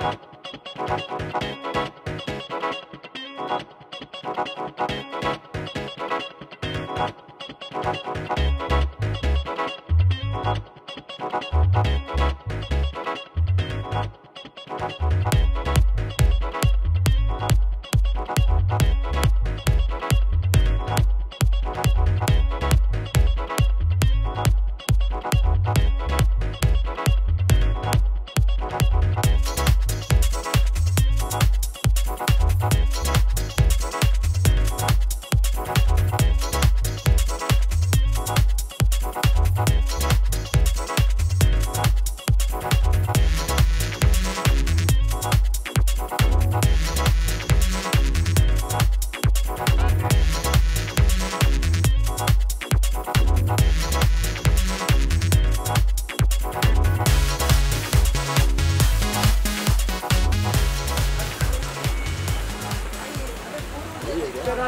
चला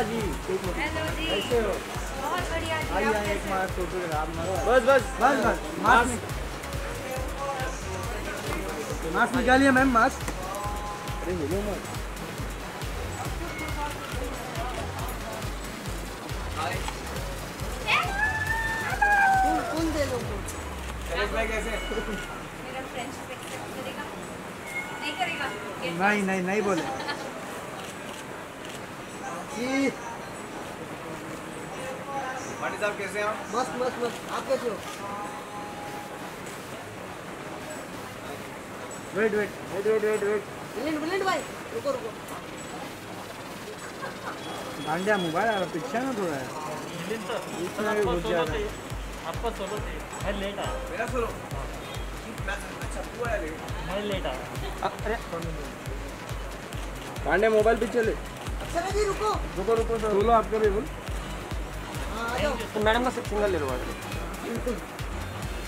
जी हेलो जी। कैसे हो? बहुत बढ़िया जी आप कैसे हो? फ़ोटो आप मारो। बस बस। बस बस मास्क मास्क। निकालिए मैम मास्क। अरे मिलो मत। कौन कौन दे लोगों भाई कैसे? मेरा फ्रेंडशिप करेगा? नहीं करेगा? नहीं नहीं नहीं बोले। जी। पाटिल साहब कैसे हैं आप? मस्त मस्त मस्त। आप कैसे हो? Wait wait wait wait wait wait. Brilliant brilliant भाई रुको रुको। मोबाइल आ रहा पीछे ना थोड़ा। इसमें भी घुस जा रहा है आपको सोलो थे मैं लेट आया। मेरा सुनो अच्छा हुआ है लेकिन मैं लेट आया। अरे। मोबाइल पे चले जी रुको। रुको रुको सर। बोलो आपके भी बोल। हाँ आ जाओ। तो मैडम का सिंगल ले लो आगे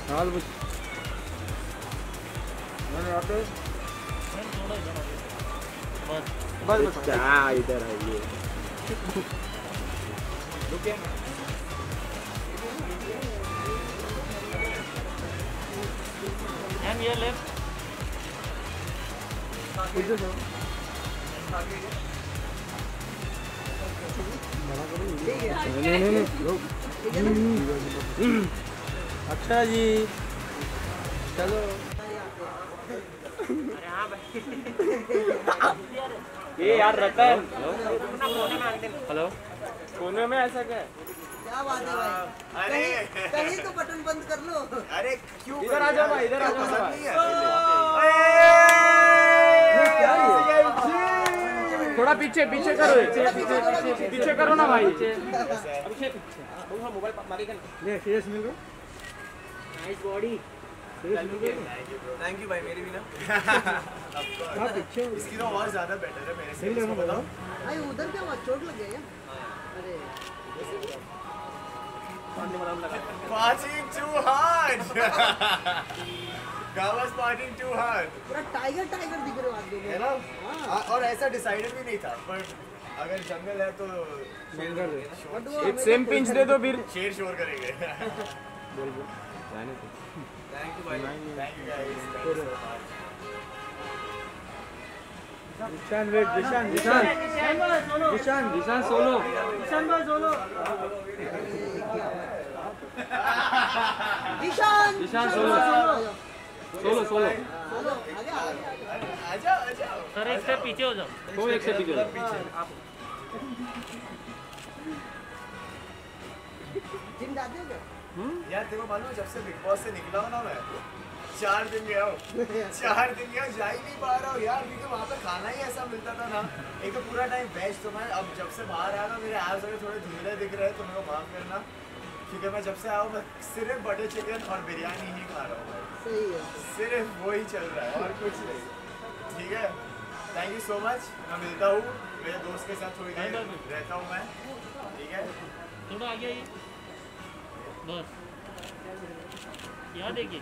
सवाल पूछ मैंने आते इधर बस बस। क्या इधर आइए रुकिए एंड ये लेफ़्ट पूछो सर अच्छा जी चलो ये यार रतन हेलो कोने में ऐसा क्या है क्या बात है भाई अरे कहीं तो बटन बंद कर लो अरे क्यों इधर आ जाओ भाई इधर आ जाओ पसंद भाई नहीं है थोड़ा पीछे पीछे करो। पीछे करो ना भाई। पीछे मोबाइल मिल रहा नाइस बॉडी थैंक यू भाई मेरी भी ना। पीछे। इसकी तो और ज़्यादा बेटर है मेरे से। बताओ। भाई उधर क्या हुआ? चोट लग गया क्या अरे। Partying too hard. Gava's partying too hard. पूरा टाइगर टाइगर दिख रहे हो आप है ना? हाँ। और ऐसा डिसाइडेड भी नहीं था पर अगर जंगल है तो मिल रहा है। बट एक सेम पिंच दे दो फिर। शेर शोर करेंगे। बोल बोल। जाने दो। थैंक यू भाई thank you guys Nishan wait Nishan Nishan Nishan Nishan solo Ishaan solo solo solo solo sir एक स्टेप पीछे हो जाओ। तो एक से पीछे जाओ। जिम जाते हो क्या यार तेरे को मालूम है जब से बिग बॉस से निकला हूँ ना मैं चार दिन गया हूँ। चार दिन गया जा ही नहीं पा रहा हूँ यार क्योंकि वहाँ पे खाना ही ऐसा मिलता था ना। एक तो पूरा टाइम वेज तो मैं अब जब से बाहर आया ना मेरे एब्स अगर थोड़े धुंधले दिख रहे हैं तो मेरे को माफ़ करना। क्योंकि मैं जब से आया हूँ मैं सिर्फ़ बटर चिकन और बिरयानी ही खा रहा हूँ सही है। सिर्फ़ वही चल रहा है और कुछ नहीं। ठीक है? थैंक यू सो मच मैं मिलता हूँ। मेरे दोस्त के साथ थोड़ी देर रहता हूँ मैं। ठीक है? थोड़ा आगे आइए। बस। यहाँ देखिए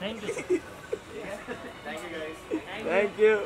thank you thank you guys thank you